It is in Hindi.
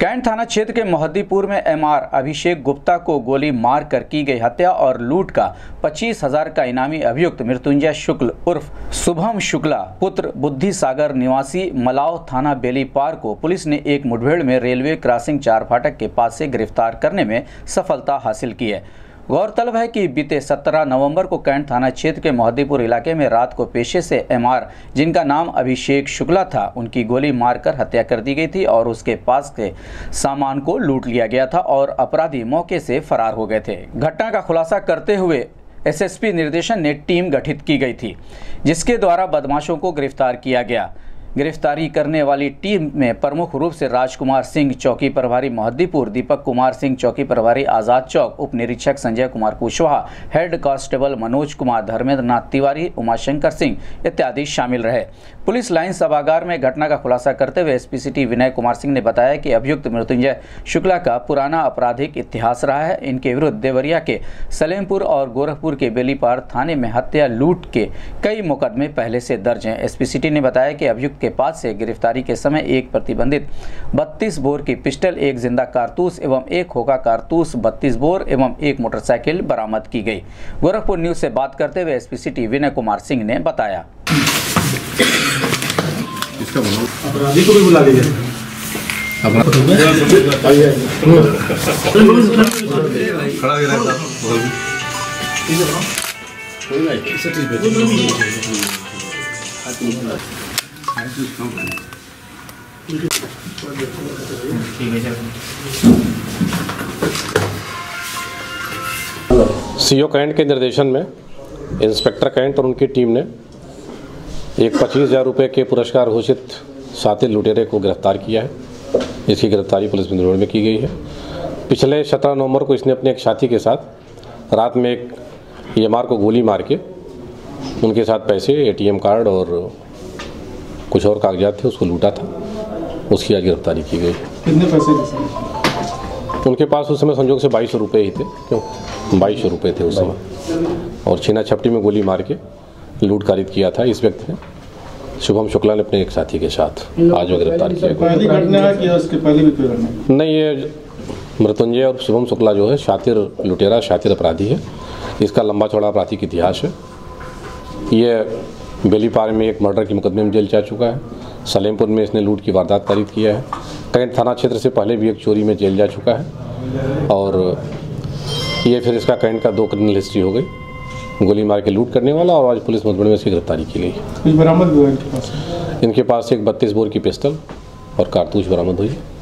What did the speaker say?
कैंट थाना क्षेत्र के मोहद्दीपुर में एमआर अभिषेक गुप्ता को गोली मार कर की गई हत्या और लूट का पच्चीस हज़ार का इनामी अभियुक्त मृत्युंजय शुक्ल उर्फ़ शुभम शुक्ला पुत्र बुद्धि सागर निवासी मलाव थाना बेली पार को पुलिस ने एक मुठभेड़ में रेलवे क्रॉसिंग चार फाटक के पास से गिरफ़्तार करने में सफलता हासिल की है। गौरतलब है कि बीते 17 नवंबर को कैंट थाना क्षेत्र के मोहद्दीपुर इलाके में रात को पेशे से एमआर, जिनका नाम अभिषेक शुक्ला था, उनकी गोली मारकर हत्या कर दी गई थी और उसके पास के सामान को लूट लिया गया था और अपराधी मौके से फरार हो गए थे। घटना का खुलासा करते हुए एसएसपी निर्देशन ने टीम गठित की गई थी, जिसके द्वारा बदमाशों को गिरफ़्तार किया गया। गिरफ्तारी करने वाली टीम में प्रमुख रूप से राजकुमार सिंह चौकी प्रभारी मोहद्दीपुर, दीपक कुमार सिंह चौकी प्रभारी आज़ाद चौक उप निरीक्षक संजय कुमार कुशवाहा, हेड कांस्टेबल मनोज कुमार धर्मेंद्र नाथ तिवारी, उमाशंकर सिंह इत्यादि शामिल रहे। पुलिस लाइन सभागार में घटना का खुलासा करते हुए एसपी सिटी विनय कुमार सिंह ने बताया कि अभियुक्त मृत्युंजय शुक्ला का पुराना आपराधिक इतिहास रहा है। इनके विरुद्ध देवरिया के सलेमपुर और गोरखपुर के बेलीपार थाने में हत्या लूट के कई मुकदमे पहले से दर्ज हैं। एसपी सिटी ने बताया कि अभियुक्त के पास से गिरफ्तारी के समय एक प्रतिबंधित 32 बोर की पिस्टल एक ज़िंदा कारतूस एवं एक होगा कारतूस 32 बोर एवं एक मोटरसाइकिल बरामद की गई। गोरखपुर न्यूज़ से बात करते हुए एसपी सिटी विनय कुमार सिंह ने बताया। बनाओ अपराधी को भी बुला लीजिए अपना खड़ा हो गया था बोल सीओ कैंट के निर्देशन में इंस्पेक्टर कैंट और उनकी टीम ने एक पच्चीस हज़ार रुपये के पुरस्कार घोषित सातिल लुटेरे को गिरफ़्तार किया है। इसकी गिरफ्तारी पुलिस बिंदुड़ में की गई है। पिछले सत्रह नवंबर को इसने अपने एक साथी के साथ रात में एक ई को गोली मार के उनके साथ पैसे एटीएम कार्ड और कुछ और कागजात थे उसको लूटा था। उसकी आज गिरफ्तारी की गई। कितने पैसे उनके पास उस समय संजोग से बाईस सौ रुपये ही थे क्यों? बाईस सौ रुपये थे उस समय। और छीना छपटी में गोली मार के लूट कारित किया था इस व्यक्ति ने। शुभम शुक्ला ने अपने एक साथी के साथ आज वो गिरफ़्तार किया। पहली घटना है? उसके पहले भी कोई घटना नहीं ये मृत्युंजय और शुभम शुक्ला जो है शातिर लुटेरा शातिर अपराधी है। इसका लंबा चौड़ा आपराधिक इतिहास है। ये बेलीपार में एक मर्डर के मुकदमे में जेल जा चुका है। सलेमपुर में इसने लूट की वारदात कारित किया है। कैंट थाना क्षेत्र से पहले भी एक चोरी में जेल जा चुका है। और ये फिर इसका कैंट का दो क्रिमिनल हिस्ट्री हो गई। गोली मार के लूट करने वाला और आज पुलिस मुठभेड़ में इसकी गिरफ्तारी की गई। बरामद हुआ इनके पास? इनके पास एक बत्तीस बोर की पिस्टल और कारतूस बरामद हुई है।